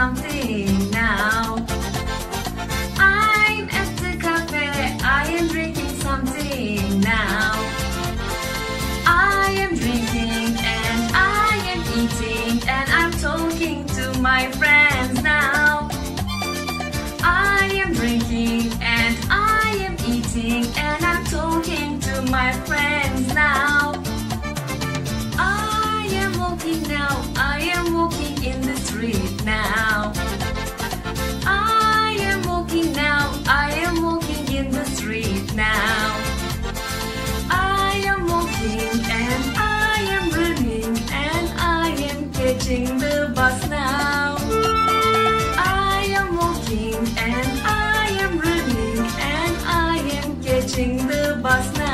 something now. I'm at the cafe, I am drinking something now. I am drinking and I am eating and I'm talking to my friends now. I am drinking and I am eating and I'm talking to my friends now. I am walking now. and I am running and I am catching the bus now.